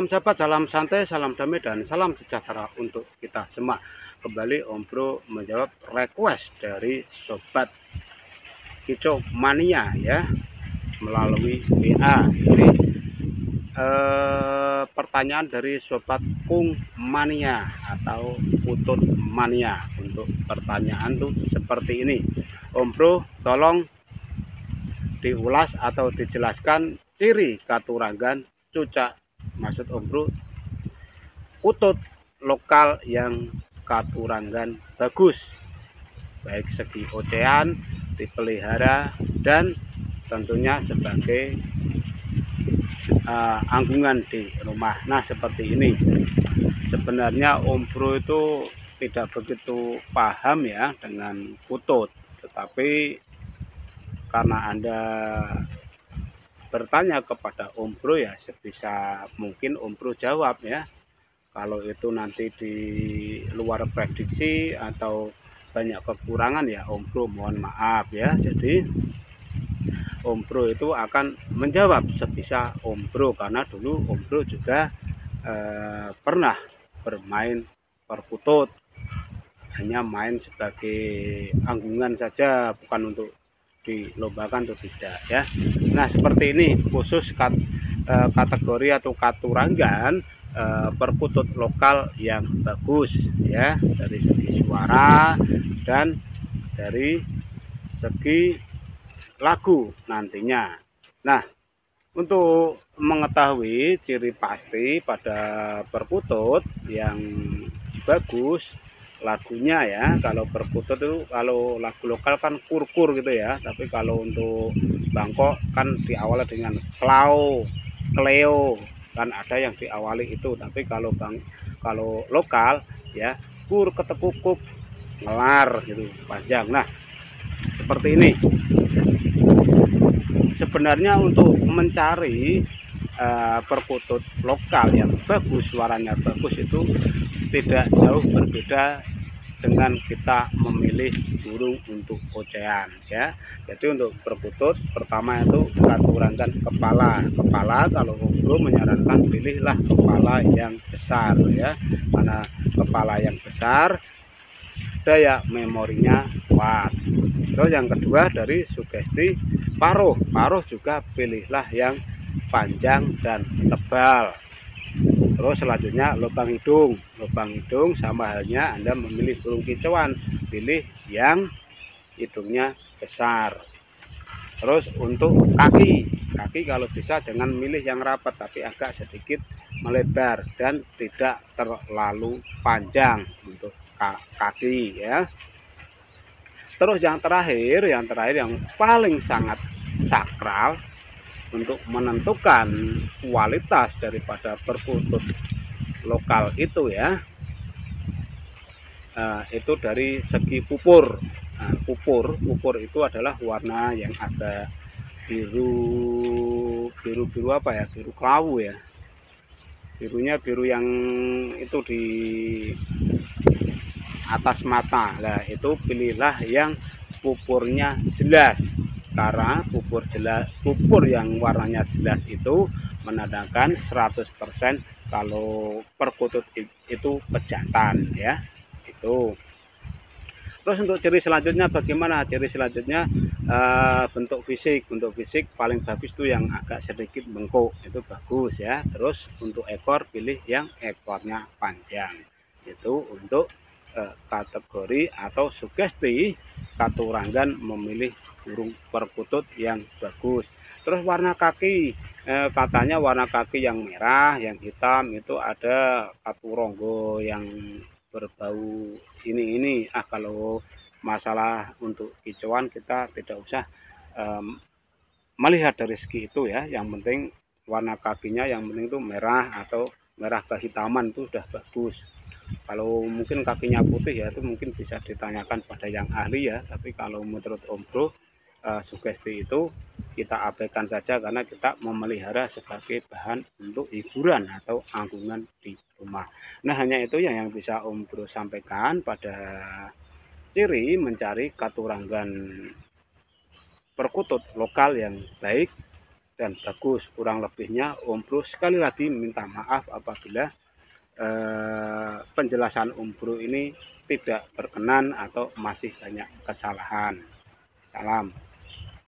Salam sahabat, salam santai, salam damai, dan salam sejahtera untuk kita semua. Kembali Om Bro menjawab request dari Sobat Kicau Mania ya melalui WA. Jadi eh, pertanyaan dari Sobat Kung Mania atau Putut Mania untuk pertanyaan tuh seperti ini. Om Bro, tolong diulas atau dijelaskan ciri katurangan cucak maksud Om Bro kutut lokal yang katurangan bagus baik segi ocean dipelihara dan tentunya sebagai uh, anggungan di rumah. Nah seperti ini. Sebenarnya Om Bro itu tidak begitu paham ya dengan kutut tetapi karena Anda bertanya kepada Om Bro ya sebisa mungkin Om Bro jawab ya. Kalau itu nanti di luar prediksi atau banyak kekurangan ya Om Bro mohon maaf ya. Jadi Om Bro itu akan menjawab sebisa Om Bro karena dulu Om Bro juga eh, pernah bermain perkutut. Hanya main sebagai anggungan saja bukan untuk dilombakan atau tidak ya. Nah seperti ini khusus kat, e, kategori atau katuranggan e, perkutut lokal yang bagus ya dari segi suara dan dari segi lagu nantinya. Nah untuk mengetahui ciri pasti pada perkutut yang bagus lagunya ya kalau perkutut itu kalau lagu lokal kan kurkur gitu ya tapi kalau untuk Bangkok kan diawali dengan klau kleo kan ada yang diawali itu. Tapi kalau bang kalau lokal ya kur ketekukuk ngelar gitu panjang. Nah seperti ini. Sebenarnya untuk mencari uh, perkutut lokal yang bagus suaranya bagus itu tidak jauh berbeda dengan kita memilih burung untuk ocean ya. Jadi untuk perkutut pertama itu katurankan kepala. Kepala kalau guru menyarankan pilihlah kepala yang besar ya. Karena kepala yang besar daya memorinya kuat. Terus yang kedua dari sugesti paruh. Paruh juga pilihlah yang panjang dan tebal terus selanjutnya lubang hidung. Lubang hidung sama halnya Anda memilih burung kicauan. Pilih yang hidungnya besar. Terus untuk kaki. Kaki kalau bisa jangan milih yang rapat tapi agak sedikit melebar dan tidak terlalu panjang untuk kaki ya. Terus yang terakhir yang terakhir yang paling sangat sakral untuk menentukan kualitas daripada perkutut lokal itu ya. Nah, itu dari segi pupur. Nah, pupur pupur itu adalah warna yang ada biru biru biru apa ya? Biru kelawu ya. Birunya biru yang itu di atas mata. Lah itu pilihlah yang pupurnya jelas karena pupur jelas pupur yang warnanya jelas itu menandakan 100% kalau perkutut itu pejantan ya. Itu. Terus untuk ciri selanjutnya bagaimana? Ciri selanjutnya e, bentuk fisik. Bentuk fisik paling bagus itu yang agak sedikit bengkok. Itu bagus ya. Terus untuk ekor pilih yang ekornya panjang. Itu untuk e, kategori atau sugesti katurangan memilih burung perkutut yang bagus. Terus warna kaki eh, katanya warna kaki yang merah yang hitam itu ada katuronggo yang berbau ini ini ah kalau masalah untuk kicauan kita tidak usah um, melihat dari segi itu ya. Yang penting warna kakinya yang penting itu merah atau merah kehitaman itu sudah bagus kalau mungkin kakinya putih ya itu mungkin bisa ditanyakan pada yang ahli ya. Tapi kalau menurut Om Bro uh, sugesti itu kita abaikan saja karena kita memelihara sebagai bahan untuk hiburan atau anggungan di rumah. Nah hanya itu yang, yang bisa Om Bro sampaikan pada ciri mencari katuranggan perkutut lokal yang baik dan bagus. Kurang lebihnya Om Bro sekali lagi minta maaf apabila eh, penjelasan Om Bro ini tidak berkenan atau masih banyak kesalahan. Salam